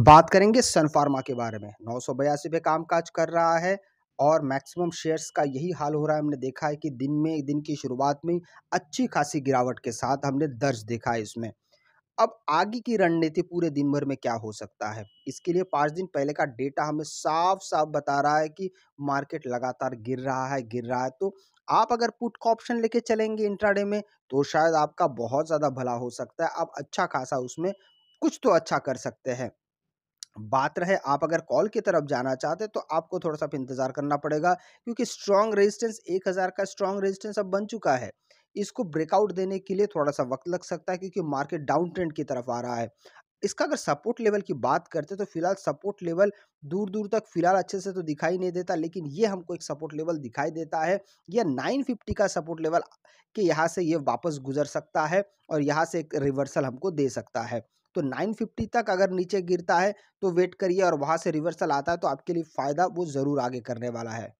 बात करेंगे सन फार्मा के बारे में। नौ सौ बयासी पे कामकाज कर रहा है और मैक्सिमम शेयर्स का यही हाल हो रहा है। हमने देखा है कि दिन में, दिन की शुरुआत में अच्छी खासी गिरावट के साथ हमने दर्ज देखा है इसमें। अब आगे की रणनीति पूरे दिन भर में क्या हो सकता है? इसके लिए पाँच दिन पहले का डेटा हमें साफ़ साफ़ बता रहा है कि मार्केट लगातार गिर रहा है, गिर रहा है। तो आप अगर पुट का ऑप्शन लेके चलेंगे इंट्राडे में तो शायद आपका बहुत ज़्यादा भला हो सकता है। आप अच्छा खासा उसमें कुछ तो अच्छा कर सकते हैं। बात रहे, आप अगर कॉल की तरफ़ जाना चाहते तो आपको थोड़ा सा इंतज़ार करना पड़ेगा, क्योंकि स्ट्रॉन्ग रेजिस्टेंस, एक हज़ार का स्ट्रॉन्ग रेजिस्टेंस अब बन चुका है। इसको ब्रेकआउट देने के लिए थोड़ा सा वक्त लग सकता है, क्योंकि मार्केट डाउन ट्रेंड की तरफ़ आ रहा है। इसका अगर सपोर्ट लेवल की बात करते तो फ़िलहाल सपोर्ट लेवल दूर दूर तक फ़िलहाल अच्छे से तो दिखाई नहीं देता, लेकिन ये हमको एक सपोर्ट लेवल दिखाई देता है। यह 950 का सपोर्ट लेवल के यहाँ से ये वापस गुजर सकता है और यहाँ से एक रिवर्सल हमको दे सकता है। तो 950 तक अगर नीचे गिरता है तो वेट करिए और वहाँ से रिवर्सल आता है तो आपके लिए फ़ायदा वो ज़रूर आगे करने वाला है।